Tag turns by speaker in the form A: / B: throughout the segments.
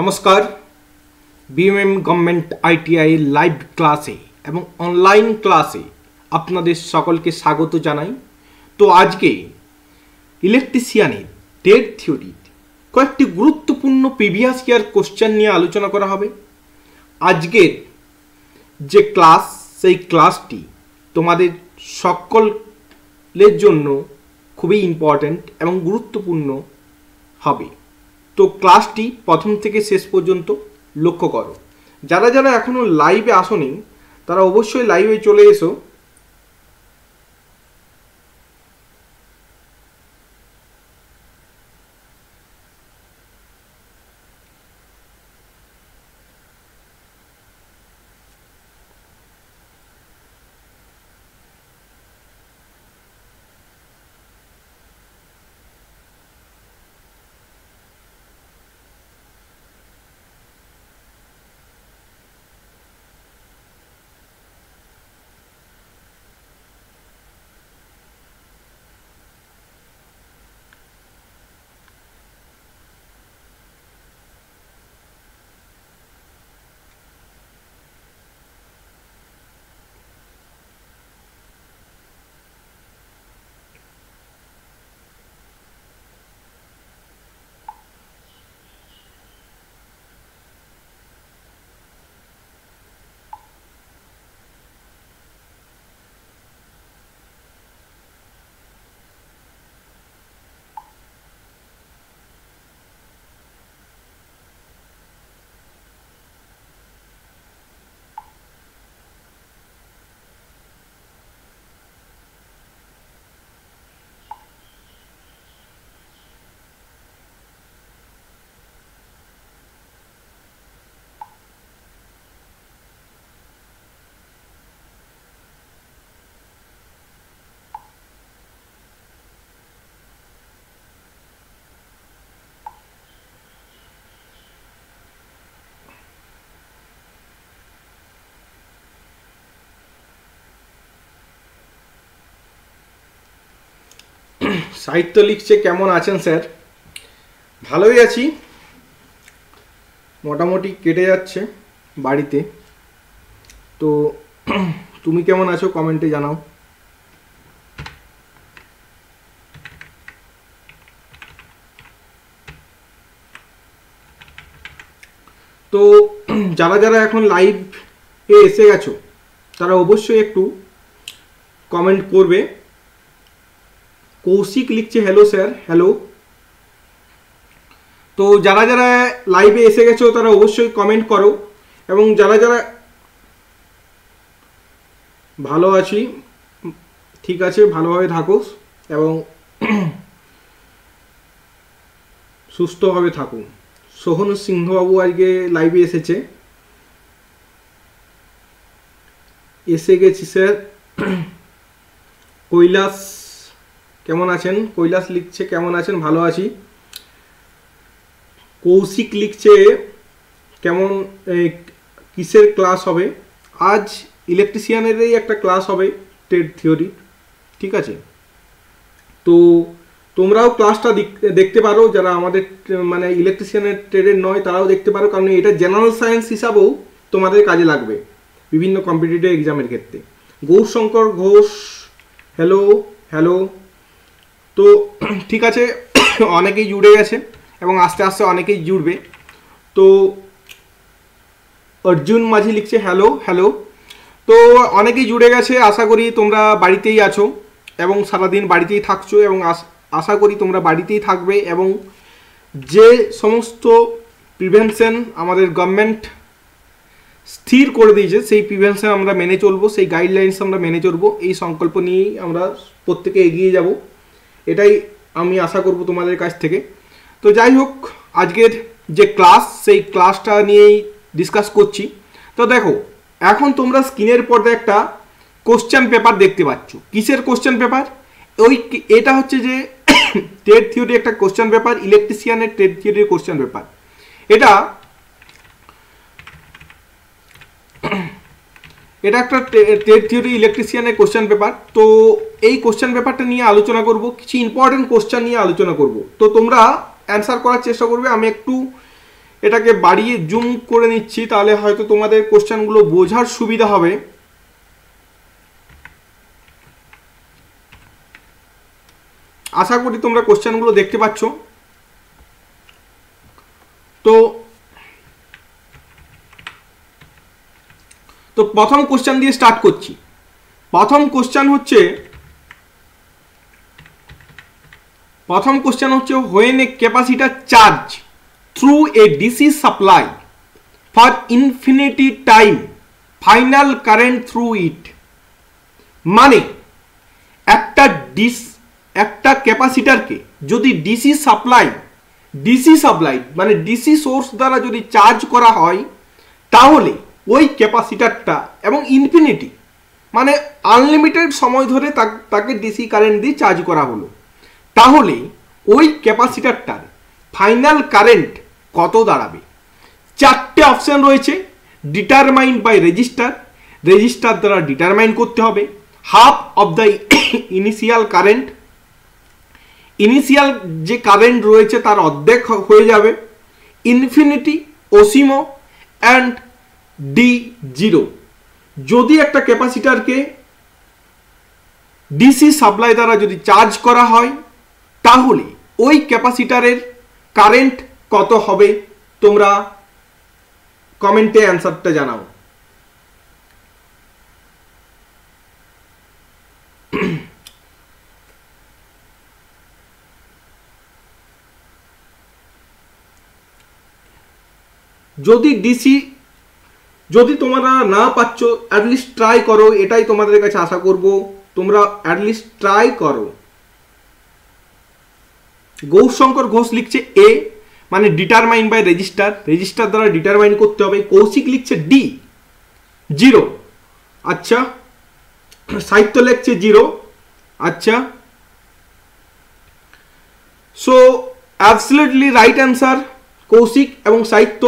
A: নমস্কার। BMM government ITI live ক্লাসে এবং অনলাইন ক্লাসে আপনাদের সকলকে স্বাগত জানাই। তো আজকে ইলেকট্রিশিয়ানের ডেট থিওরির কয়েকটি গুরুত্বপূর্ণ প্রিভিয়াস ইয়ার কোশ্চেন নিয়ে আলোচনা করা হবে। আজকের যে ক্লাস সেই ক্লাসটি তোমাদের সকলের জন্য খুবই ইম্পর্ট্যান্ট এবং গুরুত্বপূর্ণ হবে। তো ক্লাসটি প্রথম থেকে শেষ পর্যন্ত লক্ষ্য করো। যারা যারা এখনও লাইভে আসনি, তারা অবশ্যই লাইভে চলে এসো। সাহিত্য লিখছে, কেমন আছেন স্যার? ভালোই আছি। মোটামুটি কেটে যাচ্ছে বাড়িতে। তো তুমি কেমন আছো কমেন্টে জানাও। তো যারা যারা এখন লাইভ এ এসে গেছো, তারা অবশ্যই একটু কমেন্ট করবে। কৌশিক লিখছে হ্যালো স্যার হ্যালো তো যারা যারা লাইভে এসে গেছো, তারা অবশ্যই কমেন্ট করো। এবং যারা যারা ভালো আছি, ঠিক আছে, ভালোভাবে থাকো এবং সুস্থভাবে থাকুন সোহন সিংহবাবু আজকে লাইভে এসেছে। এসে গেছি স্যার কৈলাস কেমন আছেন? কৈলাস লিখছে, কেমন আছেন? ভালো আছি। কৌশিক লিখছে, কেমন কিসের ক্লাস হবে? আজ ইলেকট্রিশিয়ানেরই একটা ক্লাস হবে ট্রেড থিওরি ঠিক আছে? তো তোমরাও ক্লাসটা দেখ- দেখতে পারো, যারা আমাদের মানে ইলেকট্রিশিয়ানের ট্রেডের নয়, তারাও দেখতে পারো, কারণ এটা জেনারেল সায়েন্স হিসাবেও তোমাদের কাজে লাগবে, বিভিন্ন কম্পিটিটিভ এক্সামের ক্ষেত্রে। গৌরশঙ্কর ঘোষ হ্যালো হ্যালো তো ঠিক আছে, অনেকেই জুড়ে গেছে এবং আস্তে আস্তে অনেকেই জুড়বে। তো অর্জুন মাঝি লিখছে, হ্যালো হ্যালো। তো অনেকেই জুড়ে গেছে, আশা করি তোমরা বাড়িতেই আছো এবং সারাদিন বাড়িতেই থাকছো এবং আশা করি তোমরা বাড়িতেই থাকবে এবং যে সমস্ত প্রিভেনশন আমাদের গভর্নমেন্ট স্থির করে দিয়েছে, সেই প্রিভেনশন আমরা মেনে চলবো, সেই গাইডলাইন্স আমরা মেনে চলবো, এই সংকল্প নিয়েই আমরা প্রত্যেকে এগিয়ে যাব। এটাই আমি আশা করব তোমাদের কাছ থেকে। তো যাই হোক, আজকের যে ক্লাস সেই ক্লাসটা নিয়েই ডিসকাস করছি। তো দেখো, এখন তোমরা স্ক্রিনের পর্দায় একটা কোশ্চেন পেপার দেখতে পাচ্ছ। কিসের কোশ্চেন পেপার ওই এটা হচ্ছে যে ট্রেড থিওরি একটা কোশ্চেন পেপার ইলেকট্রিশিয়ানের ট্রেড থিওরির কোশ্চেন পেপার এটা এটা একটা ট্রেড থিওরি ইলেকট্রিশিয়ানের কোশ্চেন পেপার তো এই কোশ্চেন পেপারটা নিয়ে আলোচনা করব, কিছু ইম্পর্টেন্ট কোশ্চেন নিয়ে আলোচনা করব। তো তোমরা অ্যান্সার করার চেষ্টা করবে, আমি একটু এটাকে বাড়িয়ে জুম করে নিচ্ছি, তাহলে হয়তো তোমাদের কোশ্চেনগুলো বোঝার সুবিধা হবে। আশা করি তোমরা কোশ্চেনগুলো দেখতে পাচ্ছ। তো তো প্রথম কোশ্চেন দিয়ে স্টার্ট করছি। প্রথম কোশ্চেন হচ্ছে, প্রথম কোশ্চেন হচ্ছে when a capacitor charge through a DC supply for infinity time final current through it মানে একটা ডিস একটা ক্যাপাসিটারকে যদি ডিসি সাপ্লাই ডিসি সাপ্লাই মানে ডিসি সোর্স দ্বারা যদি চার্জ করা হয়, তাহলে ওই ক্যাপাসিটারটা এবং ইনফিনিটি মানে আনলিমিটেড সময় ধরে তাকে ডিসি কারেন্ট দিয়ে চার্জ করা হলো। তাহলে ওই ক্যাপাসিটারটার ফাইনাল কারেন্ট কত দাঁড়াবে? চারটে অপশান রয়েছে ডিটারমাইন্ড বাই রেজিস্টার রেজিস্টার দ্বারা ডিটারমাইন করতে হবে। Half of the initial current initial যে কারেন্ট রয়েছে তার অর্ধেক হয়ে যাবে। ইনফিনিটি ওসিমো অ্যান্ড ডি জিরো যদি একটা ক্যাপাসিটারকে ডিসি সাপ্লাই দ্বারা যদি চার্জ করা হয়, তাহলে ওই ক্যাপাসিটারের কারেন্ট কত হবে? তোমরা কমেন্টে অ্যান্সারটা জানাও। যদি ডিসি যদি তোমরা না পাচ্ছ অ্যাটলিস্ট ট্রাই করো, এটাই তোমাদের কাছে আশা করব। তোমরা অ্যাটলিস্ট ট্রাই করো। গৌরশঙ্কর ঘোষ লিখছে এ মানে ডিটারমাইন বাই রেজিস্টার রেজিস্টার দ্বারা ডিটারমাইন করতে হবে। কৌশিক লিখছে ডি জিরো আচ্ছা সাহিত্য লিখছে জিরো আচ্ছা। So absolutely right answer Koushik এবং সাহিত্য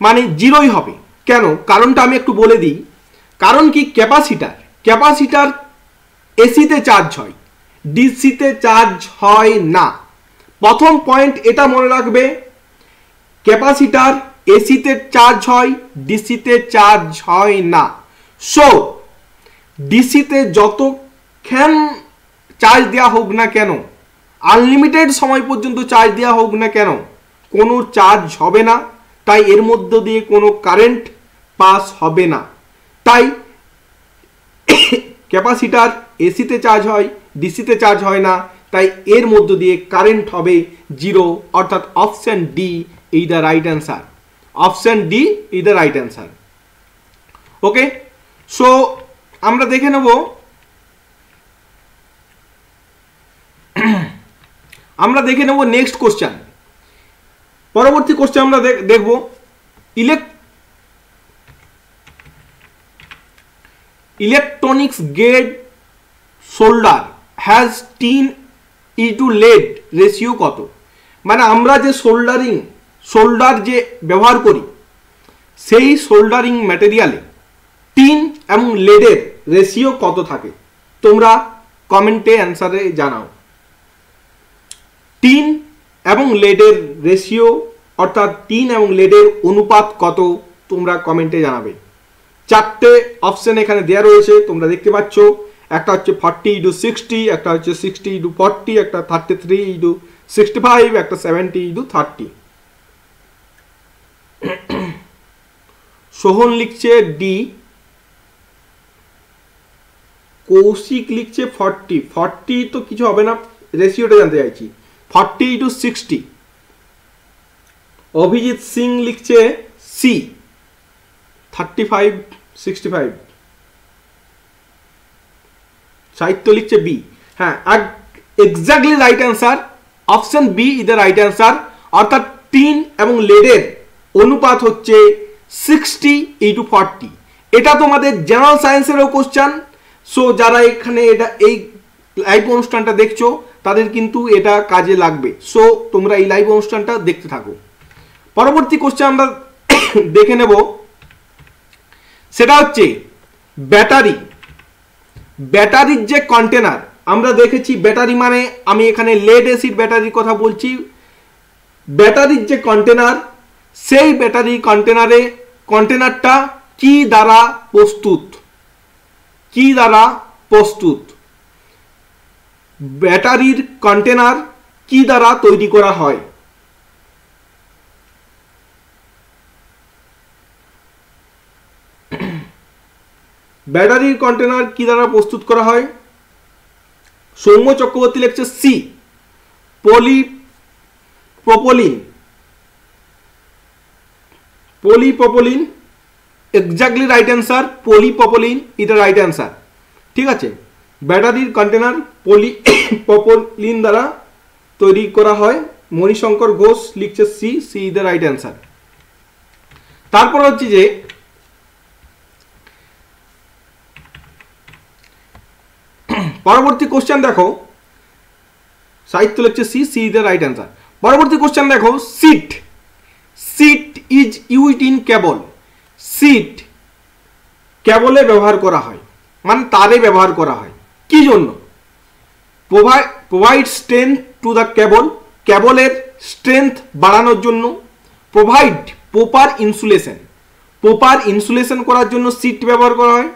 A: মানে জিরোই হবে। কেন? কারণটা আমি একটু বলে দিই। কারণ কি? ক্যাপাসিটার। ক্যাপাসিটার এসিতে চার্জ হয়। ডিসিতে চার্জ হয় না। প্রথম পয়েন্ট এটা মনে রাখবে, ক্যাপাসিটার এসিতে চার্জ হয়, ডিসিতে চার্জ হয় না। সো ডিসিতে যত খ্যান চার্জ দেওয়া হোক না কেন, আনলিমিটেড সময় পর্যন্ত চার্জ দেওয়া হোক না কেন, কোনো চার্জ হবে না। তাই এর মধ্য দিয়ে কোনো কারেন্ট পাস হবে না। তাই ক্যাপাসিটার এসিতে চার্জ হয় ডিসিতে চার্জ হয় না, তাই এর মধ্য দিয়ে কারেন্ট হবে জিরো অর্থাৎ অপশান ডি এই the right answer option D এই the right answer okay so আমরা দেখে নেব। আমরা দেখে নেব নেক্সট কোশ্চেন পরবর্তী কোশ্চেন আমরা দেখব। ইলেক electronics grade solder has tin E to lead ratio কত? মানে আমরা যে সোল্ডারিং শোল্ডার যে ব্যবহার করি, সেই সোল্ডারিং ম্যাটেরিয়ালে টিন এবং লেডের রেশিও কত থাকে? তোমরা কমেন্টে অ্যান্সারে জানাও। টিন এবং লেডের রেশিও অর্থাৎ টিন এবং লেডের অনুপাত কত, তোমরা কমেন্টে জানাবে। চারটে অপশন এখানে দেওয়া রয়েছে, তোমরা দেখতে পাচ্ছ। একটা হচ্ছে ফর্টি ইডু সিক্সটি একটা হচ্ছে সিক্সটি ইডু ফর্টি একটা thirty three is to sixty five একটা seventy is to thirty Sohan লিখছে ডি কৌশিক লিখছে ফর্টি ফর্টি তো কিছু হবে না রেশিওটা জানতে চাইছি। Forty to sixty. Abhijit Singh লিখছে C thirty five, sixty five. Sahitya লিখছে বি হ্যাঁ exactly right answer option B is the right answer অর্থাৎ টিন এবং লেডের অনুপাত হচ্ছে সিক্সটি টু ফর্টি। এটা তোমাদের জেনারেল সায়েন্সেরও কোশ্চান সো যারা এখানে এটা এই লাইভ অনুষ্ঠানটা দেখছ তাদের কিন্তু এটা কাজে লাগবে। সো তোমরা এই লাইভ অনুষ্ঠানটা দেখতে থাকো। পরবর্তী কোশ্চেন আমরা দেখে নেব। সেটা হচ্ছে, ব্যাটারি। ব্যাটারির যে কন্টেনার আমরা দেখেছি ব্যাটারি মানে আমি এখানে লেড অ্যাসিড ব্যাটারির কথা বলছি। ব্যাটারির যে কন্টেনার সেই ব্যাটারি কন্টেনারে কন্টেনারটা কি দ্বারা প্রস্তুত? কি দ্বারা প্রস্তুত? ব্যাটারির কন্টেনার কি দ্বারা তৈরি করা হয়? ব্যাটারির কন্টেনার কি দ্বারা প্রস্তুত করা হয়? সৌম্য চক্রবর্তী লিখছে C, polypropylene. Polypropylene exactly right answer polypropylene এটা রাইট অ্যান্সার ঠিক আছে? ব্যাটারির কন্টেনার পলি, পপলিন দ্বারা তৈরি করা হয়। মণিশঙ্কর ঘোষ লিখছে C C is the right answer. তারপর হচ্ছে যে, পরবর্তী কোশ্চেন দেখো। সাহিত্য লিখছে C C the right answer. পরবর্তী কোশ্চেন দেখো sheath sheath is used in cable sheath কেবলে ব্যবহার করা হয়। মানে তারে ব্যবহার করা হয়। কি জন্য provide provide strength to the cable কেবলের স্ট্রেংথ বাড়ানোর জন্য। Provide proper insulation proper insulation করার জন্য সিট ব্যবহার করা হয়।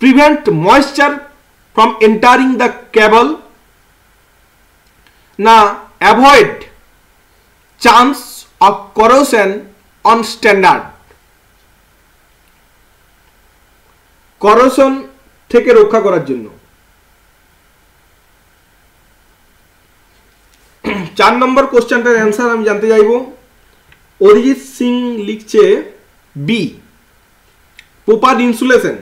A: Prevent moisture from entering the cable না avoid chance of corrosion on standard corrosion থেকে রক্ষা করার জন্য। চার নম্বর কোশ্চেনটার অ্যান্সার আমি জানতে চাইব। অরিজিৎ সিং লিখছে বি পোপার ইনসুলেশন।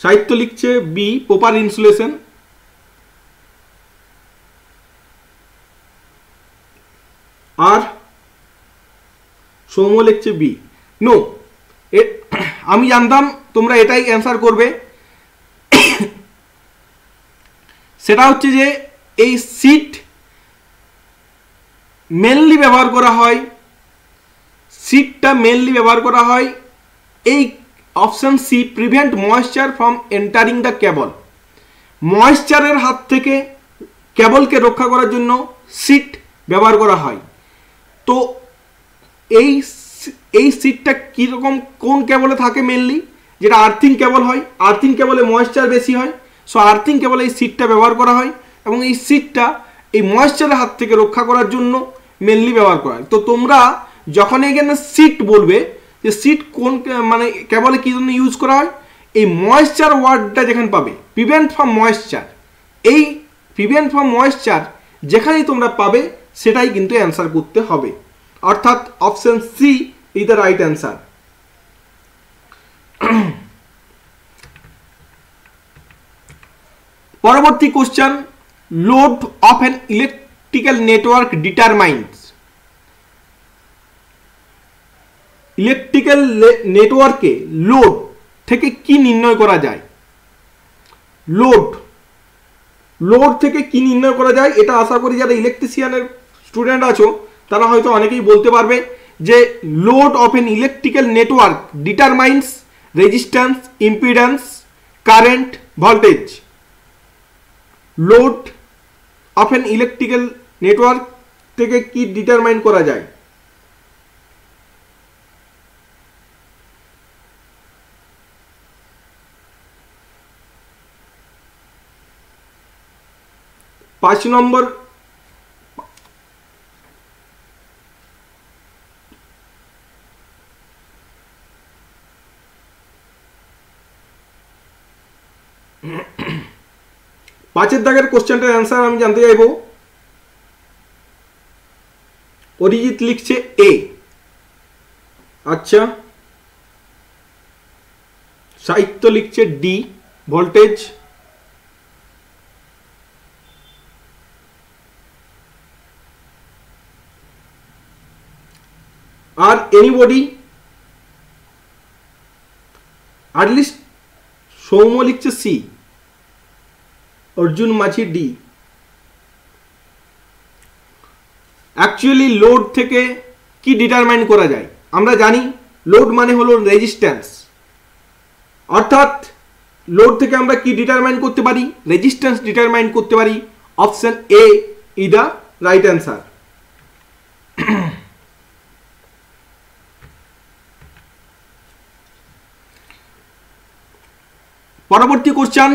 A: সাহিত্য লিখছে বি পোপার ইনসুলেশন। আর সৌম্য লিখছে বি নো আমি জানতাম তোমরা এটাই অ্যান্সার করবে। সেটা হচ্ছে যে, এই সিট মেনলি ব্যবহার করা হয় সিটটা মেনলি ব্যবহার করা হয়, এই option C prevent moisture from entering the cable ময়েশ্চারের হাত থেকে কেবলকে রক্ষা করার জন্য সিট ব্যবহার করা হয়। তো এই এই সিটটা কীরকম, কোন কেবলে থাকে মেনলি যেটা আর্থিং কেবল হয় আর্থিং কেবলে ময়েশ্চার বেশি হয় সো আর্থিং কেবলে এই সিটটা ব্যবহার করা হয় এবং এই সিটটা এই ময়েশ্চারের হাত থেকে রক্ষা করার জন্য মেনলি ব্যবহার করা হয়। তো তোমরা যখন এখানে সিট বলবে যে সিট কোন মানে কেবলে কী জন্য ইউজ করা হয়, এই ময়েশ্চার ওয়ার্ডটা যেখানে পাবে প্রিভেন্ট ফ্রম ময়েশ্চার এই প্রিভেন্ট ফ্রম ময়েশ্চার যেখানেই তোমরা পাবে, সেটাই কিন্তু অ্যান্সার করতে হবে। অর্থাৎ option C is the right answer পরবর্তী question load of an electrical network determines electrical নেটওয়ার্কে লোড থেকে কি নির্ণয় করা যায়? লোড লোড থেকে কি নির্ণয় করা যায়? এটা আশা করি যারা ইলেকট্রিশিয়ানের স্টুডেন্ট আছো, তারা হয়তো অনেকেই বলতে পারবে যে load of an electrical network determines resistance impedance current voltage load of an electrical network থেকে কি ডিটারমাইন করা যায়? পাঁচ নম্বর পাঁচের দাগের কোশ্চেনটার অ্যান্সার আমি জানতে চাইব অরিজিৎ লিখছে এ আচ্ছা সাহিত্য লিখছে ডি ভোল্টেজ আর এনিবডি আটলিস্ট সৌম্য লিখছে সি অর্জুন মাঝি ডি। অ্যাকচুয়ালি লোড থেকে কি ডিটারমাইন করা যায়? আমরা জানি লোড মানে হলো রেজিস্ট্যান্স অর্থাৎ লোড থেকে আমরা কি ডিটারমাইন করতে পারি? রেজিস্ট্যান্স ডিটারমাইন করতে পারি। Option A is the right answer পরবর্তী question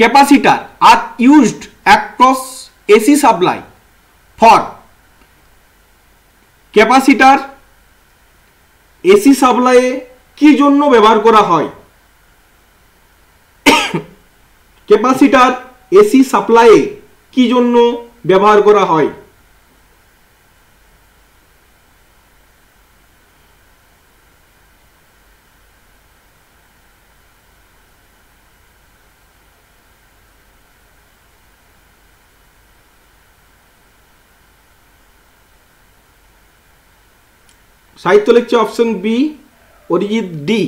A: capacitor are used across AC supply for capacitor, AC সাপ্লাইয়ে কি জন্য ব্যবহার করা হয়? ক্যাপাসিটার, এসি সাপ্লাইয়ে কি জন্য ব্যবহার করা হয়? সাহিত্য লিখছে option B Arijit D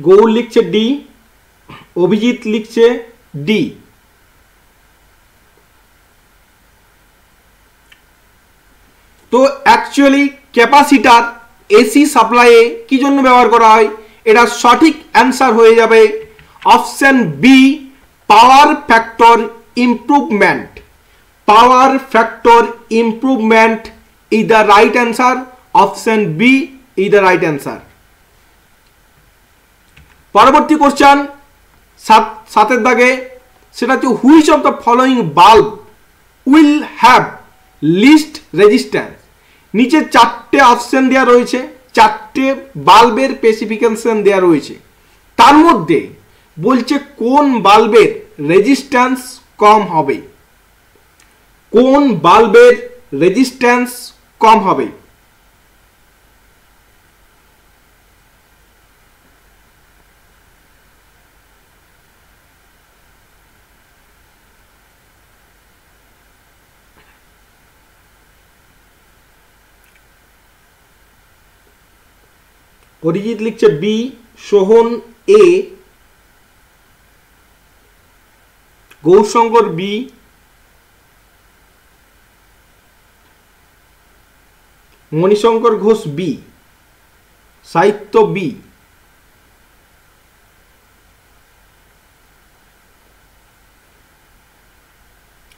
A: Gour লিখছে ডি অভিজিৎ লিখছে ডি তো অ্যাকচুয়ালি ক্যাপাসিটার এসি সাপ্লাইয়ে কি জন্য ব্যবহার করা হয়? এটা সঠিক অ্যান্সার হয়ে যাবে option B power factor improvement power factor improvement is the right answer. Option b is the right answer. পরবর্তী কোশ্চান সাত, সাতের দাগে, সেটা হচ্ছে which of the following bulb will have least resistance নিচে চারটে অপশন দেওয়া রয়েছে, চারটে বাল্বের স্পেসিফিকেশন দেওয়া রয়েছে। তার মধ্যে বলছে কোন বাল্বের রেজিস্ট্যান্স কম হবে। কোন বাল্বের রেজিস্ট্যান্স কম হবে। অরিজিৎ লিখছে B Sohan A Gourshankar B Manishankar Ghosh B Sahitya B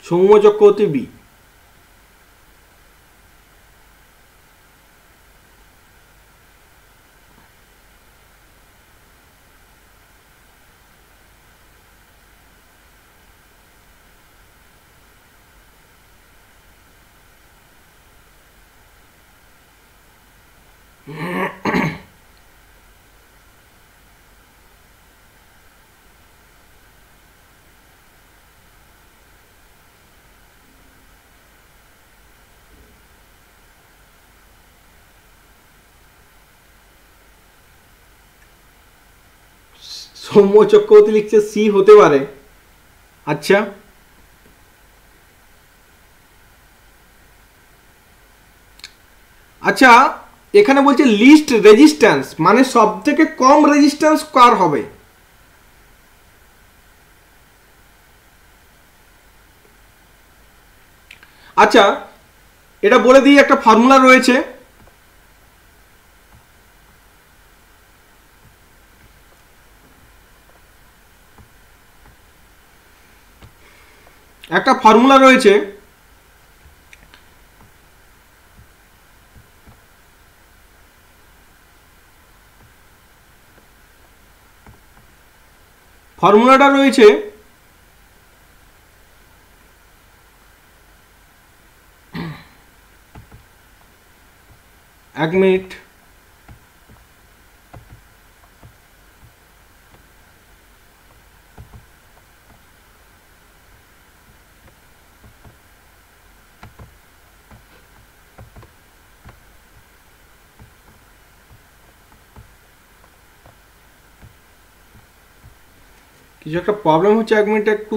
A: Soumya Chakraborty B Soumya Chakraborty লিখছে সি হতে পারে। আচ্ছা। আচ্ছা এখানে বলছে লিস্ট রেজিস্ট্যান্স মানে সব থেকে কম রেজিস্ট্যান্স কার হবে? আচ্ছা এটা বলে দিই, একটা ফর্মুলা রয়েছে। একটা ফর্মুলা রয়েছে। ফর্মুলাটা রয়েছে এক মিনিট কিছু একটা প্রবলেম হচ্ছে এক মিনিট একটু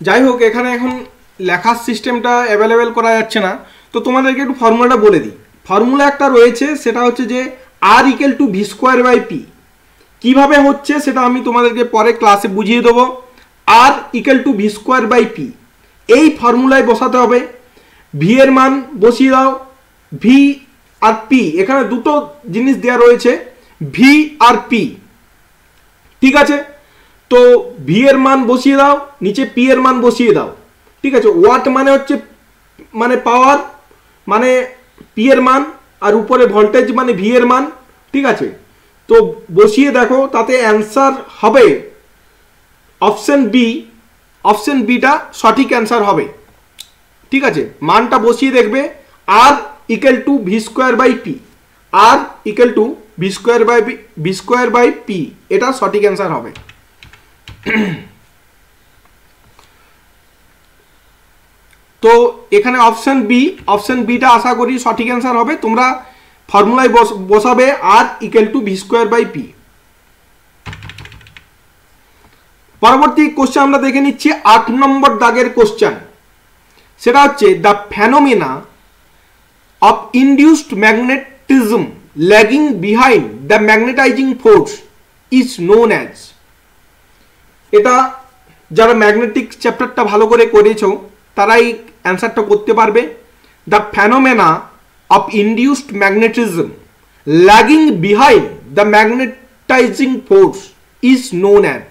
A: যাই হোক এখানে এখন লেখার সিস্টেমটা অ্যাভেলেবেল করা যাচ্ছে না। তো তোমাদেরকে একটু ফর্মুলাটা বলে দিই। ফর্মুলা একটা রয়েছে, সেটা হচ্ছে যে R equal to V square by P কীভাবে হচ্ছে সেটা আমি তোমাদেরকে পরে ক্লাসে বুঝিয়ে দেবো। R equal to V square by P এই ফর্মুলায় বসাতে হবে। ভি এর মান বসিয়ে দাও। ভি আর পি এখানে দুটো জিনিস দেওয়া রয়েছে। ভি আর পি ঠিক আছে? তো ভি এর মান বসিয়ে দাও, নিচে পি এর মান বসিয়ে দাও। ঠিক আছে ওয়াট মানে হচ্ছে মানে পাওয়ার মানে পি এর মান, আর উপরে ভোল্টেজ মানে ভি এর মান, ঠিক আছে? তো বসিয়ে দেখো, তাতে অ্যান্সার হবে অপশন বি অপশন বিটা সঠিক অ্যান্সার হবে। ঠিক আছে? মানটা বসিয়ে দেখবে আর equal to V square by P R equal to V square by V square by P এটা সঠিক অ্যান্সার হবে। তো এখানে অপশন বি অপশন বিটা আশা করি সঠিক অ্যান্সার হবে। তোমরা ফর্মুলায় বসাবে R equal to V square by P পরবর্তী কোশ্চেন আমরা দেখে নিচ্ছি আট নম্বর দাগের কোশ্চেন সেটা হচ্ছে the phenomena of induced magnetism lagging behind the magnetizing force is known as এটা যারা ম্যাগনেটিক চ্যাপ্টারটা ভালো করে করেছ তারাই অ্যান্সারটা করতে পারবে। The phenomena of induced magnetism lagging behind the magnetizing force is known as.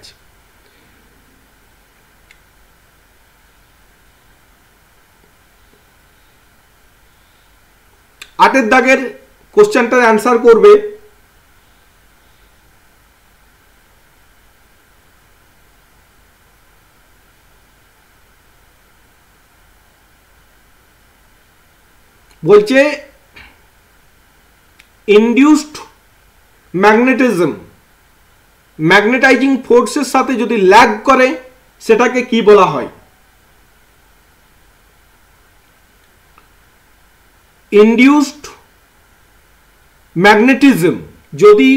A: আটের দাগের কোশ্চেনটার অ্যান্সার করবে। বলছে ইন্ডিউসড ম্যাগনেটিজম ম্যাগনেটাইজিং ফোর্সের সাথে যদি ল্যাগ করে, সেটাকে কি বলা হয়? ইন্ডিউসড ম্যাগনেটিজম যদি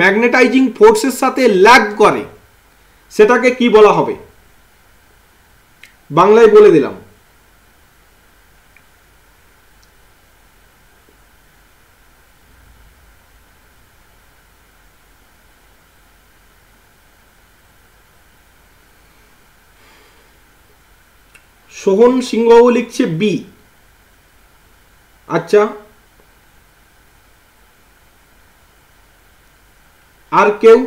A: ম্যাগনেটাইজিং ফোর্সের সাথে ল্যাগ করে, সেটাকে কি বলা হবে? বাংলায় বলে দিলাম। সোহন সিংহও লিখছে বি আচ্ছা। আর কেউ?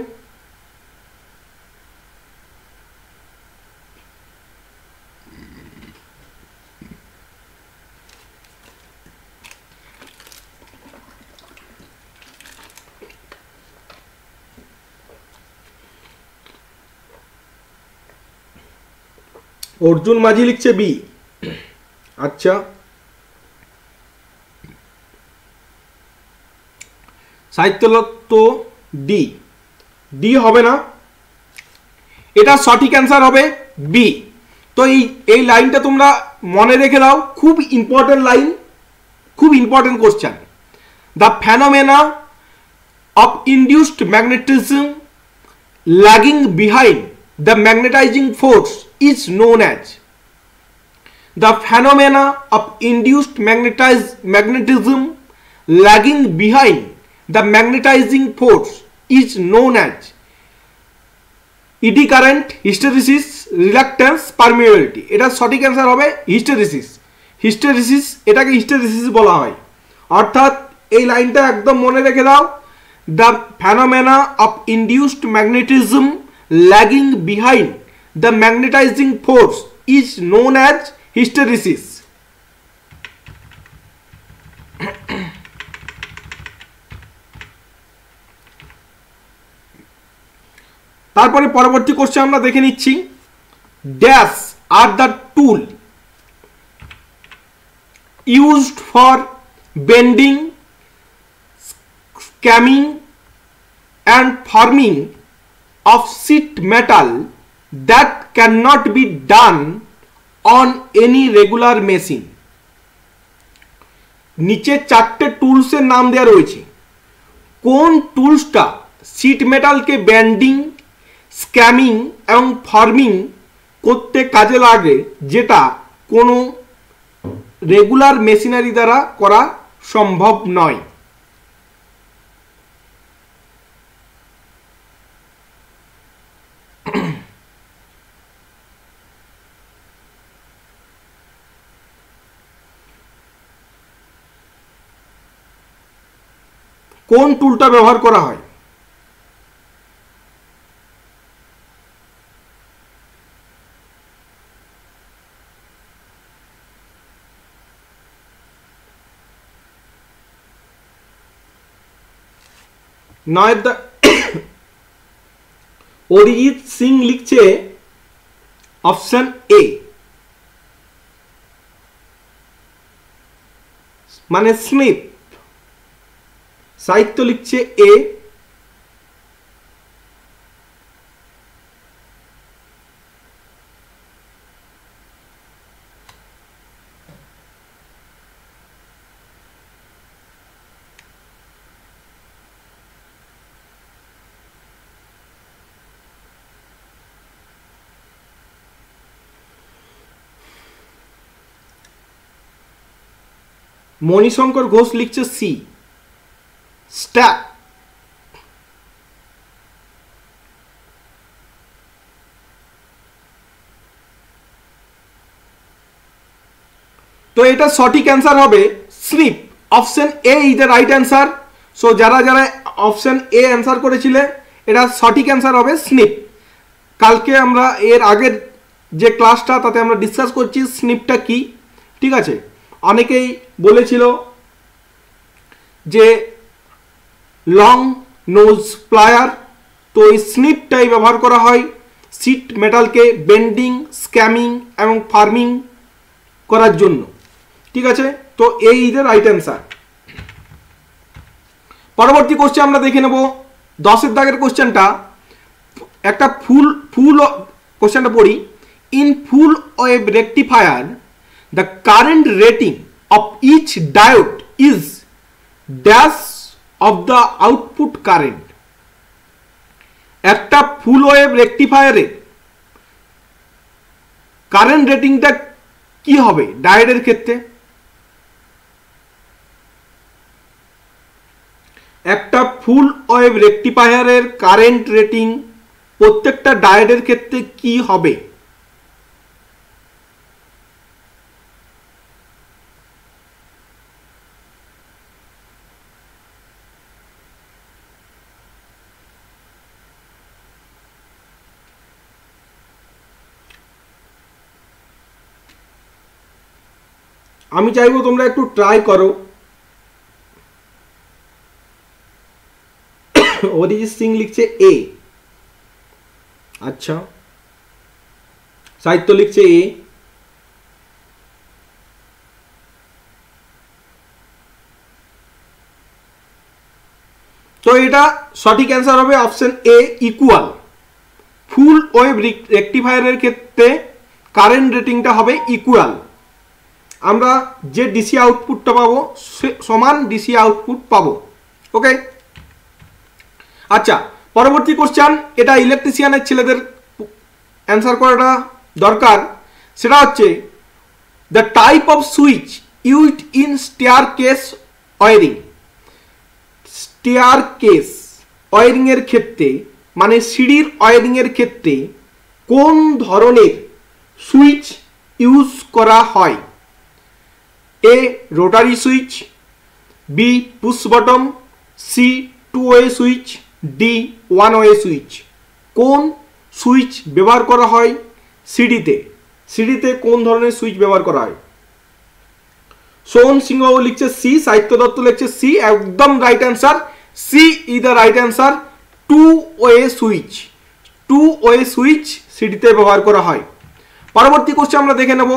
A: অর্জুন মাঝি লিখছে বি। আচ্ছা। সাহিত্যলত্ব ডি। ডি হবে না। এটা সঠিক অ্যান্সার হবে বি। তো এই এই লাইনটা তোমরা মনে রেখে দাও, খুব ইম্পর্টেন্ট লাইন খুব important question the phenomena of induced magnetism lagging behind the magnetizing force is known as the phenomena of induced magnetism lagging behind the magnetizing force is known as eddy current hysteresis reluctance permeability এটা সঠিক answer হবে hysteresis hysteresis এটাকে hysteresis বলা হয়। অর্থাৎ এই লাইনটা একদম মনে রেখে দাও। The phenomena of induced magnetism lagging behind the magnetizing force is known as hysteresis. তারপরে পরবর্তী কোশ্চেন আমরা দেখে নিচ্ছি। Dash are the tool used for bending scamming and forming sheet metal that cannot be done on any regular machine. নিচে চারটে টুলসের নাম দেওয়া রয়েছে। কোন টুলসটা সিট মেটালকে ব্যান্ডিং স্ক্যামিং এবং ফর্মিং করতে কাজে লাগে যেটা কোনো রেগুলার মেশিনারি দ্বারা করা সম্ভব নয়। কোন টুলটা ব্যবহার করা হয়? নয় অরিজিৎ সিং লিখছে অপশন এ। মানে স্নিপ সাহিত্য লিখছে এ। মণিশঙ্কর ঘোষ লিখছে সি। স্ট্যাক তো এটা সঠিক অ্যান্সার হবে snip option A is the right answer so যারা যারা অপশন এ অ্যান্সার করেছিলে, এটা সঠিক অ্যান্সার হবে স্নিপ কালকে আমরা এর আগের যে ক্লাসটা তাতে আমরা ডিসকাস করছি স্নিপটা কি, ঠিক আছে? অনেকেই বলেছিল যে লং নোজ প্লায়ার তো এই স্নিপটাই ব্যবহার করা হয়। সিট মেটালকে বেন্ডিং স্ক্যামিং এবং ফার্মিং করার জন্য। ঠিক আছে? তো এই ইজ রাইট অ্যান্সার পরবর্তী কোশ্চেন আমরা দেখে নেব। দশের দাগের কোশ্চেনটা একটা ফুল ফুল কোশ্চেনটা পড়ি। In full wave rectifier the current rating of each diode is dash of the output current. একটা ফুল ওয়েভ রেকটিফায়ারে কারেন্ট রেটিংটা কি হবে? ডায়োডের ক্ষেত্রে? একটা ফুল ওয়েভ রেকটিফায়ারের কারেন্ট রেটিং প্রত্যেকটা ডায়োডের ক্ষেত্রে কি হবে? আমি চাইব তোমরা একটু ট্রাই করো। অরিজিৎ সিং লিখছে এ আচ্ছা। সাহিত্য লিখছে এ তো এটা সঠিক অ্যান্সার হবে option A equal full wave রেকটিফায়ারের ক্ষেত্রে কারেন্ট রেটিংটা হবে ইকুয়াল আমরা যে ডিসি আউটপুটটা পাবো সমান ডিসি আউটপুট পাবো। ওকে আচ্ছা পরবর্তী কোশ্চান এটা ইলেকট্রিশিয়ানের ছেলেদের অ্যান্সার করাটা দরকার। সেটা হচ্ছে the type of switch used in staircase wiring staircase ওয়ারিংয়ের ক্ষেত্রে মানে সিঁড়ির ওয়ারিংয়ের ক্ষেত্রে, কোন ধরনের সুইচ ইউজ করা হয়? A rotary switch B push button C two way switch D one way switch কোন সুইচ ব্যবহার করা হয়? সিডিতে। সিডিতে কোন ধরনের সুইচ ব্যবহার করা হয়? সোহন সিংহ লিখছে সি সাহিত্য দত্ত লিখছে সি একদম right answer C is the right answer two way switch two way switch সিডিতে ব্যবহার করা হয়। পরবর্তী কোশ্চেন আমরা দেখে নেব।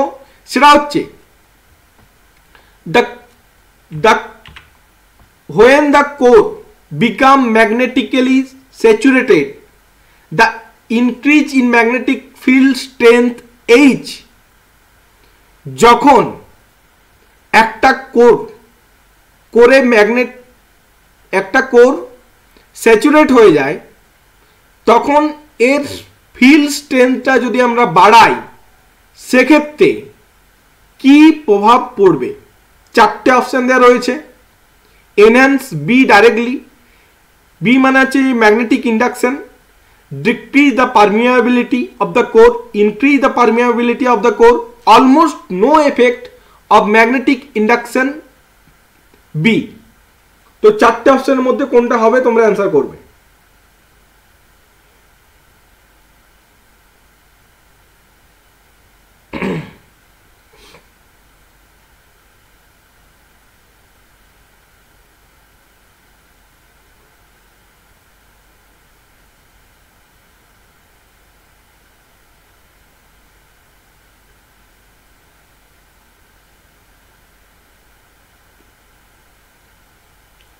A: সেটা হচ্ছে the the when the core become magnetically saturated the increase in magnetic field strength h যখন একটা কোর কোরে ম্যাগনেট একটা কোর স্যাচুরেট হয়ে যায় তখন এর ফিল্ড স্ট্রেংথটা যদি আমরা বাড়াই সেক্ষেত্রে কি প্রভাব পড়বে চারটে অপশান দেওয়া রয়েছে। এনহ্যান্স বি ডাইরেক্টলি বি মানে হচ্ছে magnetic induction decrease the permeability of the core increase the permeability of the core almost no effect of magnetic induction B তো চারটে অপশানের মধ্যে কোনটা হবে তোমরা অ্যান্সার করবে।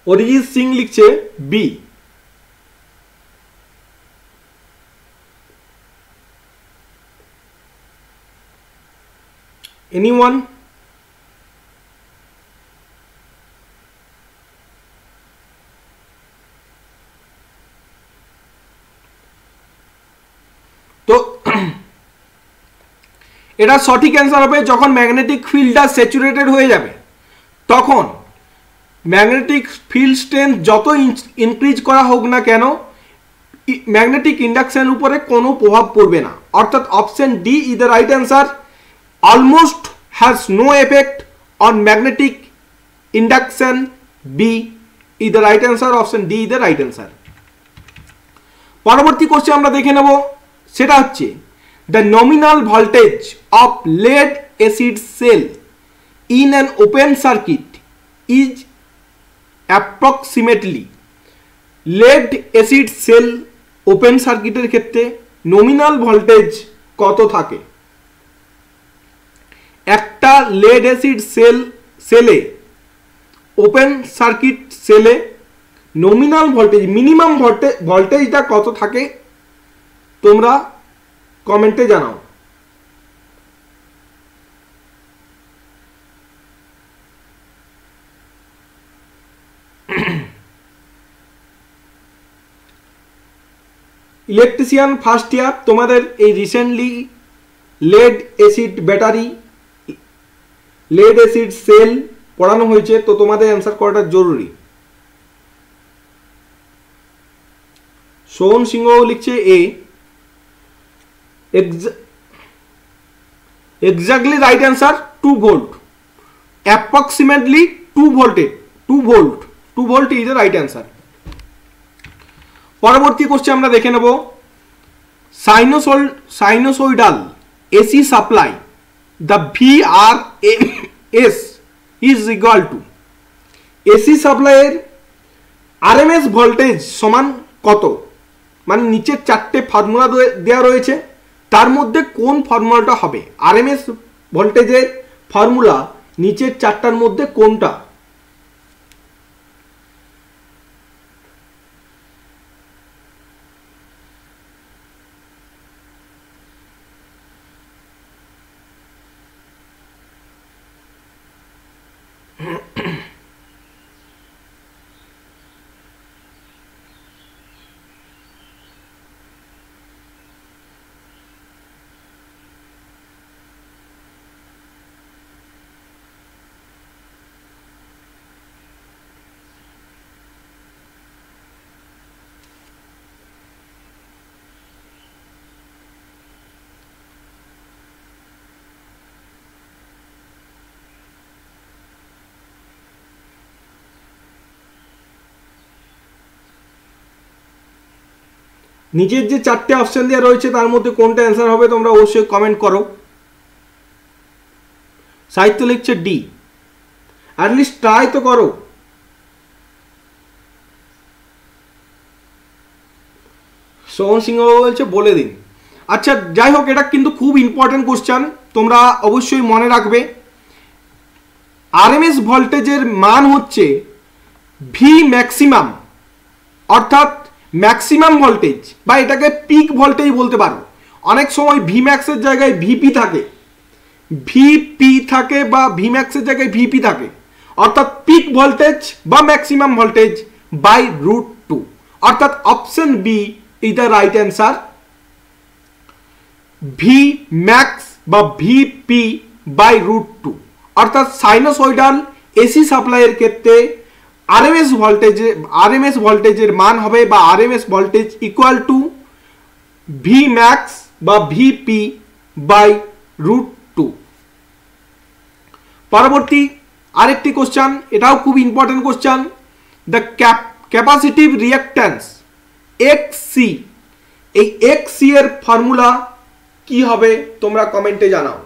A: অরিজিৎ সিং লিখছে বি। এনিওয়ান তো, এটা সঠিক অ্যান্সার হবে যখন ম্যাগনেটিক ফিল্ডটা স্যাচুরেটেড হয়ে যাবে। তখন ম্যাগনেটিক ফিল্ড স্ট্রেংথ যত ইনক্রিজ করা হোক না কেন ম্যাগনেটিক ইন্ডাকশন উপরে কোনো প্রভাব পড়বে না। অর্থাৎ option D is the right answer almost has no effect on magnetic induction B is the right answer option D is the right answer পরবর্তী কোশ্চেন আমরা দেখে নেব। সেটা হচ্ছে the nominal voltage of lead acid cell in an open circuit is approximately lead acid cell open সার্কিটের ক্ষেত্রে nominal voltage কত থাকে? একটা লেড অ্যাসিড সেল সেলে ওপেন সার্কিট সেলে নমিনাল ভোল্টেজ মিনিমাম ভোল্টেজ ভোল্টেজটা কত থাকে? তোমরা কমেন্টে জানাও। ইলেকট্রিশিয়ান ফার্স্ট ইয়ার তোমাদের এই recently lead acid battery lead acid cell পড়ানো হয়েছে, তো তোমাদের অ্যান্সার করাটা জরুরি। সোহন সিংহ লিখছে A exactly right answer two volt approximately two ভোল্টে two volt two volt is the right answer পরবর্তী কোশ্চেন আমরা দেখে নেব। সাইনোসোল sinusoidal AC supply the V R S is equal to AC সাপ্লাইয়ের RMS voltage সমান কত? মানে নিচের চারটে ফর্মুলা দেওয়া রয়েছে। তার মধ্যে কোন ফর্মুলাটা হবে? আরএমএস ভোল্টেজের ফর্মুলা নিচের চারটার মধ্যে কোনটা? নিচের যে চারটে অপশন দেওয়া রয়েছে, তার মধ্যে কোনটা অ্যান্সার হবে তোমরা অবশ্যই কমেন্ট করো। সাহিত্য লিখছে ডি অ্যাটলিস্ট ট্রাই তো করো। সোহন সিংহ বলছে, বলে দিন। আচ্ছা যাই হোক, এটা কিন্তু খুব ইম্পর্টেন্ট কোশ্চেন তোমরা অবশ্যই মনে রাখবে। আর আরএমএস ভোল্টেজের মান হচ্ছে ভি ম্যাক্সিমাম অর্থাৎ ম্যাক্সিমাম ভোল্টেজ বা এটাকে পিক ভোল্টেজ বলতে পারো। অনেক সময় ভি ম্যাক্সের জায়গায় ভিপি থাকে। ভিপি থাকে বা ভি ম্যাক্সের জায়গায় ভিপি থাকে। অর্থাৎ পিক ভোল্টেজ বা maximum voltage by root two অর্থাৎ option B is the right answer V max বা V P by root two অর্থাৎ সাইনোসয়েডাল এসি সাপ্লাইয়ের ক্ষেত্রে আরএমএস ভোল্টেজে আরএমএস ভোল্টেজের মান হবে বা RMS voltage equal to V max বা ভিপি বাই রুট টু পরবর্তী আরেকটি কোশ্চান এটাও খুব important question the cap capacitive reactance X C এই এক্সের ফর্মুলা কি হবে? তোমরা কমেন্টে জানাও।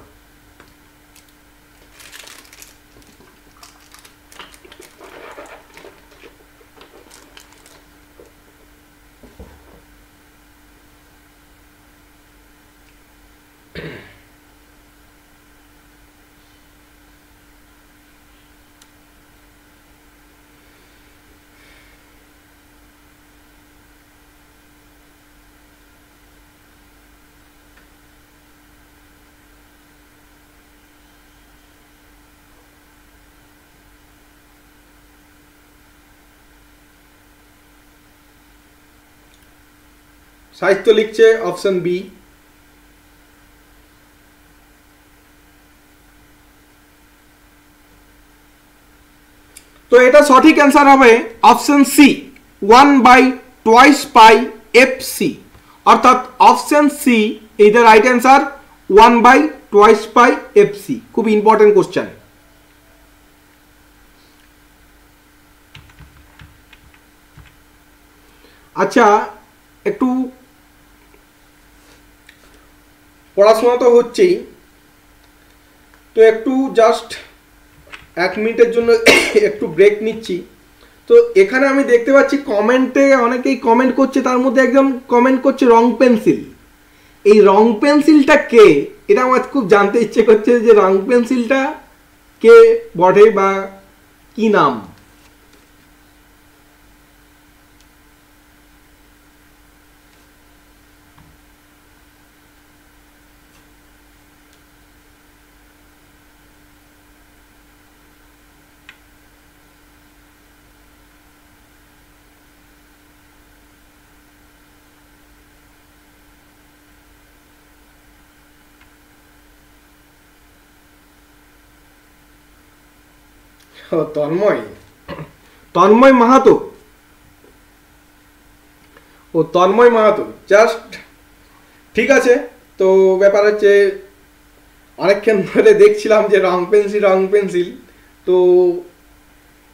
A: সাহিত্য লিখছে অপশন বি। তো এটা সঠিক অ্যান্সার হবে option C, one by twice pi F C. অর্থাৎ অপশন সি এই the right answer, one by twice pi F C. খুব ইম্পর্টেন্ট কোশ্চেন। আচ্ছা একটু পড়াশোনা তো হচ্ছেই। তো একটু জাস্ট এক মিনিটের জন্য একটু ব্রেক নিচ্ছি। তো এখানে আমি দেখতে পাচ্ছি কমেন্টে অনেকেই কমেন্ট করছে, তার মধ্যে একদম কমেন্ট করছে রং পেন্সিল। এই রং পেন্সিলটা কে? এটা আমার খুব জানতে ইচ্ছে করছে যে রং পেন্সিলটা কে বটে বা কি নাম? ও তন্ময়। তন্ময় মাহাতো। ও তন্ময় মাহাতো। জাস্ট ঠিক আছে, তো ব্যাপার হচ্ছে অনেকক্ষণ ধরে দেখছিলাম যে রং পেন্সিল রং পেন্সিল। তো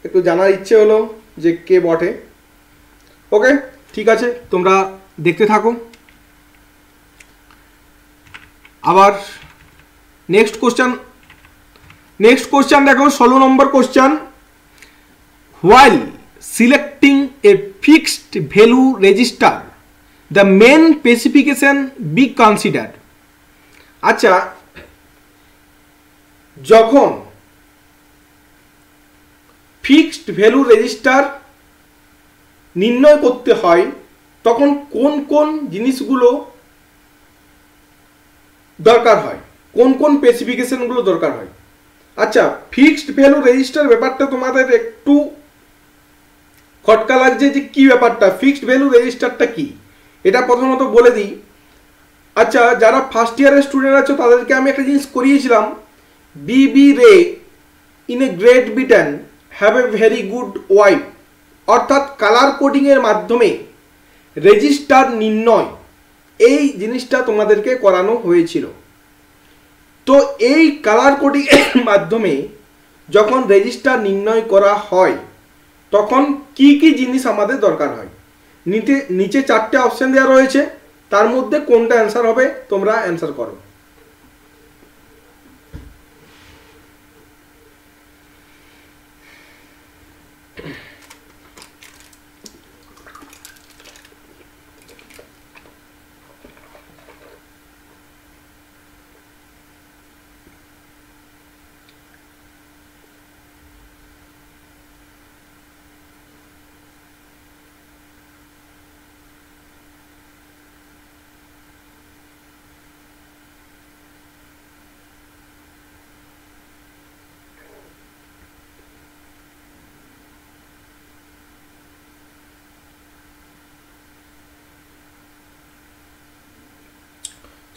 A: একটু জানার ইচ্ছে হলো যে কে বটে। ওকে ঠিক আছে, তোমরা দেখতে থাকো। আবার নেক্সট কোশ্চেন নেক্সট কোশ্চেন দেখো, ষোলো নম্বর question while selecting a fixed value resistor the main specification be consider আচ্ছা যখন ফিক্সড ভ্যালু রেজিস্টার নির্ণয় করতে হয়, তখন কোন কোন জিনিসগুলো দরকার হয়? কোন কোন স্পেসিফিকেশনগুলো দরকার হয়? আচ্ছা ফিক্সড ভ্যালু রেজিস্টার ব্যাপারটা তোমাদের একটু খটকা লাগছে যে কি ব্যাপারটা? ফিক্সড ভ্যালু রেজিস্টারটা কি? এটা প্রথমত বলে দিই। আচ্ছা যারা ফার্স্ট ইয়ারের স্টুডেন্ট আছো, তাদেরকে আমি একটা জিনিস করিয়েছিলাম। B B ray in a Great Britain have a very good wife অর্থাৎ কালার কোডিংয়ের মাধ্যমে রেজিস্টার নির্ণয়। এই জিনিসটা তোমাদেরকে করানো হয়েছিল। তো এই কালার কোডিং মাধ্যমে যখন রেজিস্টার নির্ণয় করা হয়, তখন কি কি জিনিস আমাদের দরকার হয়? নিচে নিচে চারটে অপশান দেওয়া রয়েছে, তার মধ্যে কোনটা অ্যান্সার হবে তোমরা অ্যান্সার করো।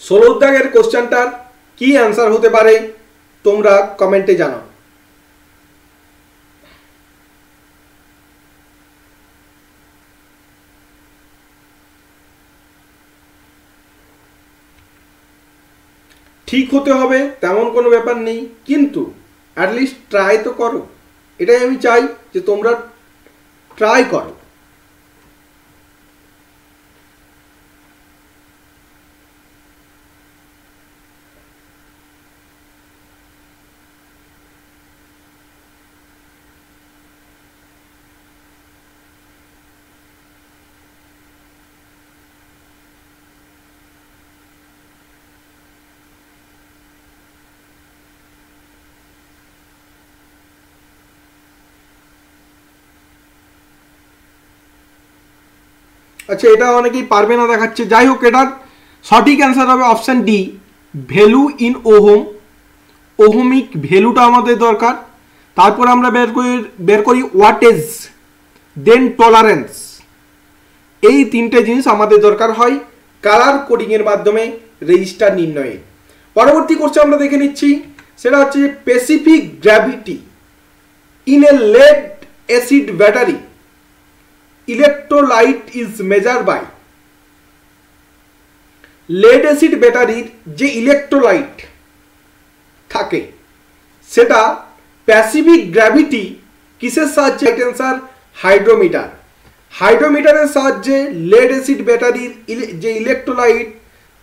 A: ষোলো কোশ্চেনটার কি অ্যান্সার হতে পারে, তোমরা কমেন্টে জানাও। ঠিক হতে হবে, তেমন কোনো ব্যাপার নেই, কিন্তু অ্যাটলিস্ট ট্রাই তো করো। এটাই আমি চাই যে তোমরা ট্রাই করো। আচ্ছা এটা অনেকেই পারবে না দেখাচ্ছে। যাই হোক, এটার সঠিক অ্যান্সার হবে option D value in ohm. Ohmic ভ্যালুটা আমাদের দরকার। তারপর আমরা বের করি বের করি ওয়াটেজ দেন টলারেন্স এই তিনটে জিনিস আমাদের দরকার হয় কালার কোডিংয়ের মাধ্যমে রেজিস্টার নির্ণয়ে। পরবর্তী কোর্সে আমরা দেখে নিচ্ছি, সেটা হচ্ছে specific gravity in a lead acid battery electrolyte is measure by lead acid ব্যাটারির যে ইলেকট্রোলাইট থাকে, সেটা প্যাসিফিক গ্র্যাভিটি কিসের সাহায্যে? অ্যান্সার হাইড্রোমিটার হাইড্রোমিটারের সাহায্যে লেড অ্যাসিড ব্যাটারির যে ইলেকট্রোলাইট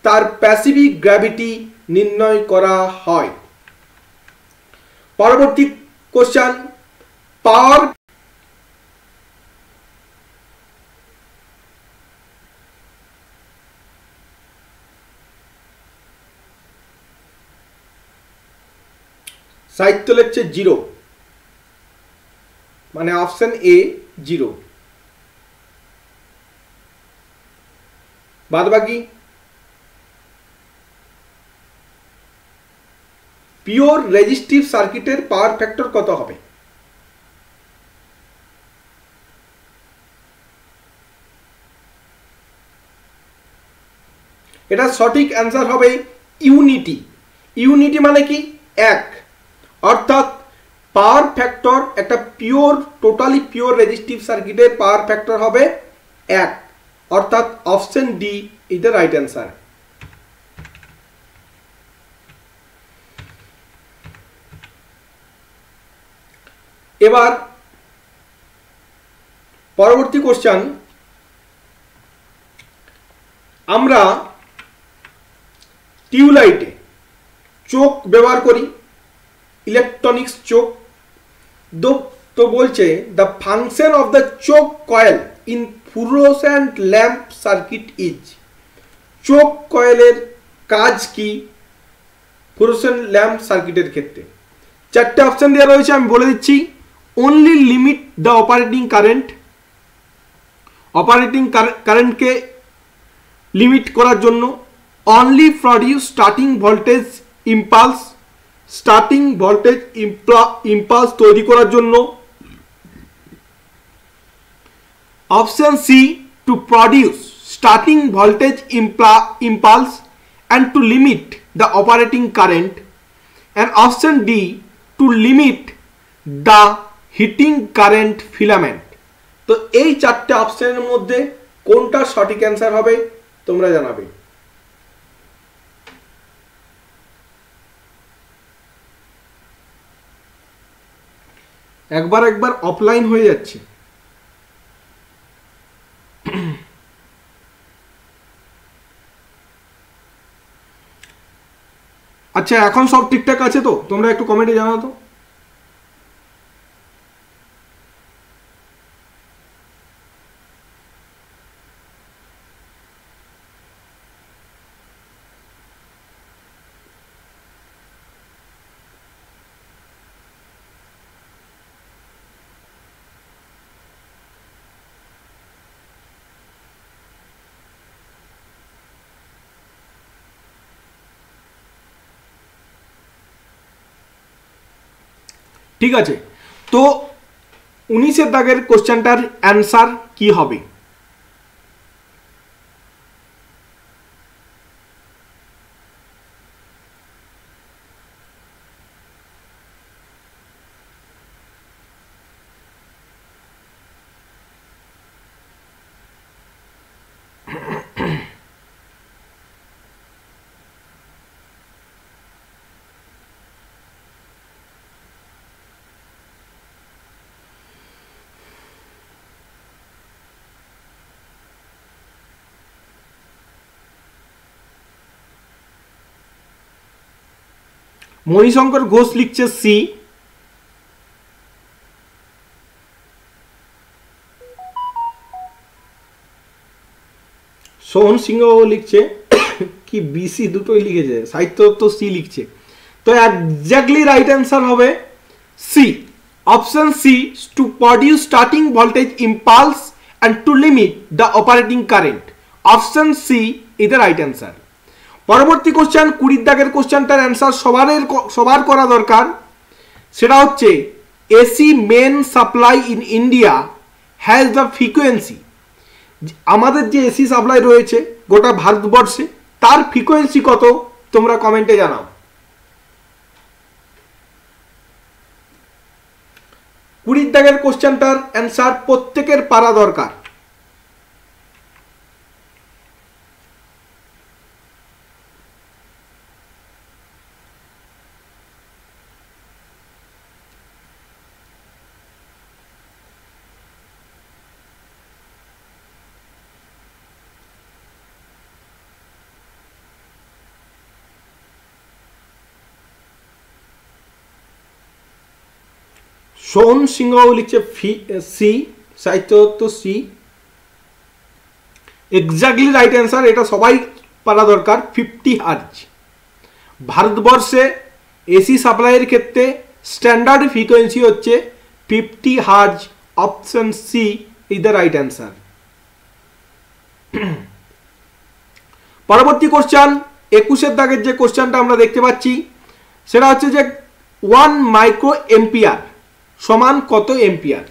A: তার প্যাসিফিক গ্র্যাভিটি নির্ণয় করা হয়। পরবর্তী কোশ্চান পাওয়ার সাহিত্য লিখছে জিরো। মানে অপশন এ জিরো। বাদ বাকি পিওর রেজিস্টিভ সার্কিটের পাওয়ার ফ্যাক্টর কত হবে? এটা সঠিক অ্যান্সার হবে ইউনিটি। ইউনিটি মানে কি? এক। অর্থাৎ পাওয়ার ফ্যাক্টর, একটা পিওর, টোটালি পিওর রেজিস্টিভ সার্কিটের পাওয়ার ফ্যাক্টর হবে এক। অর্থাৎ option D is the right answer এবার পরবর্তী কোশ্চান আমরা টিউলাইটে চোখ ব্যবহার করি। ইলেকট্রনিক্স চোখ তো বলছে the function of the choke coil in fluorescent lamp circuit is choke কয়েলের কাজ কি? ফ্লুরোসেন্ট ল্যাম্প সার্কিটের ক্ষেত্রে। চারটে অপশন দেওয়া রয়েছে, আমি বলে দিচ্ছি। Only limit the operating current operating কারেন্টকে লিমিট করার জন্য only produce starting voltage impulse starting voltage impulse তৈরি করার জন্য option C to produce starting voltage impulse and to limit the operating current and option D to limit the heating current filament তো এই চারটে অপশনের মধ্যে কোনটা সঠিক অ্যান্সার হবে তোমরা জানাবে। একবার একবার অফলাইন হয়ে যাচ্ছে। আচ্ছা এখন সব ঠিকঠাক আছে তো? তোমরা একটু কমেন্টে জানাও তো। ঠিক আছে? তো উনিশের দাগের কোশ্চেনটার অ্যান্সার কি হবে? মণিশঙ্কর ঘোষ লিখছে সি সোহন সিংহ লিখছে কি বিসি দুটোই লিখেছে সাহিত্য তো সি লিখছে। তো একজাক্টলি রাইট অ্যান্সার হবে C option C to produce starting voltage impulse and to limit the operating current option C is the right answer পরবর্তী কোশ্চেন কুড়ির দাগের কোশ্চেনটার অ্যান্সার সবারের সবার করা দরকার। সেটা হচ্ছে AC main supply in India has the frequency আমাদের যে এসি সাপ্লাই রয়েছে গোটা ভারতবর্ষে, তার ফ্রিকোয়েন্সি কত? তোমরা কমেন্টে জানাও। কুড়ির দাগের কোশ্চেনটার অ্যান্সার প্রত্যেকের পারা দরকার। সোহন সিংহ লিখছে ফি C, Sahitya C. Exactly right answer এটা সবাই পারা দরকার ফিফটি হার্জ ভারতবর্ষে এসি সাপ্লাইয়ের ক্ষেত্রে স্ট্যান্ডার্ড ফ্রিকোয়েন্সি হচ্ছে fifty hertz option C is the right answer পরবর্তী কোশ্চান একুশের দাগের যে কোশ্চানটা আমরা দেখতে পাচ্ছি, সেটা হচ্ছে যে ওয়ান মাইক্রো এম্পিয়ার সমান কত এম্পিয়ার?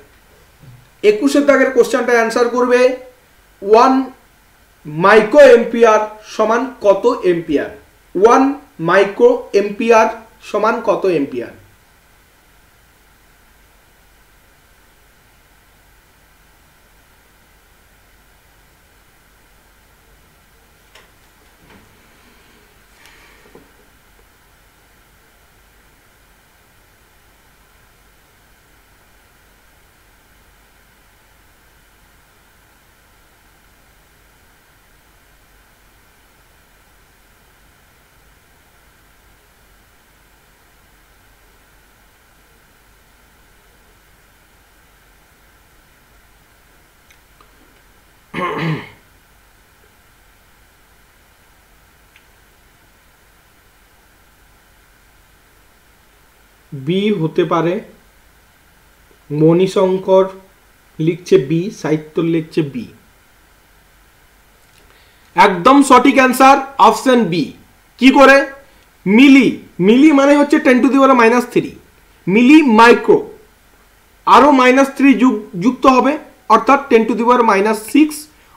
A: একুশের দাগের কোশ্চেনটা অ্যান্সার করবে ওয়ান মাইক্রো এম্পিয়ার সমান কত এম্পিয়ার? ওয়ান মাইক্রো এম্পিয়ার সমান কত এম্পিয়ার? বি হতে পারে মণিশঙ্কর লিখছে বি সাহিত্য লিখছে বি একদম সঠিক অ্যান্সার অপশন বি কি করে? মিলি মিলি মানে হচ্ছে ten to the power minus three milli micro আরও মাইনাস থ্রি যুক্ত হবে, অর্থাৎ ten to the power minus six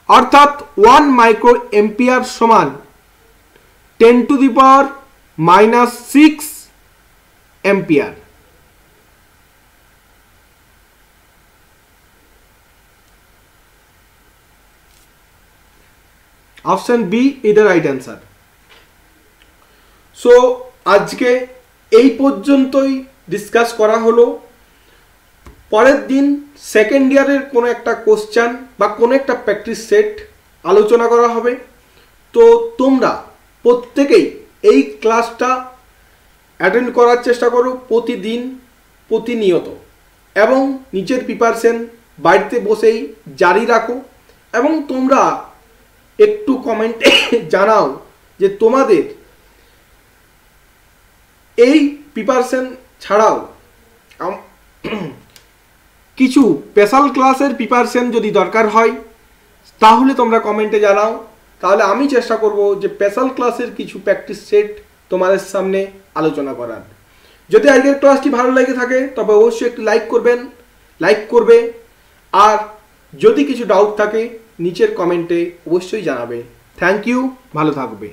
A: অর্থাৎ ওয়ান মাইক্রো এম্পিয়ার সমান ten to the power minus six ampere. Option B is right answer so আজকে এই পর্যন্তই discuss করা হলো। পরের দিন সেকেন্ড ইয়ারের কোনো একটা কোশ্চান বা কোনো একটা প্র্যাকটিস সেট আলোচনা করা হবে। তো তোমরা প্রত্যেকেই এই ক্লাসটা অ্যাটেন্ড করার চেষ্টা করো প্রতিদিন, প্রতিনিয়ত। এবং নিজের প্রিপারেশন বাড়িতে বসেই জারি রাখো। এবং তোমরা একটু কমেন্টে জানাও যে তোমাদের এই প্রিপারেশন ছাড়াও কিছু স্পেশাল ক্লাসের প্রিপারেশন যদি দরকার হয়, তাহলে তোমরা কমেন্টে জানাও। তাহলে আমি চেষ্টা করব যে স্পেশাল ক্লাসের কিছু প্র্যাকটিস সেট তোমাদের সামনে আলোচনা করার। যদি আজকের ক্লাসটি ভালো লেগে থাকে, তবে অবশ্যই একটু লাইক করবেন লাইক করবে, আর যদি কিছু ডাউট থাকে, নিচের কমেন্টে অবশ্যই জানাবে। থ্যাংক ইউ ভালো থাকবে।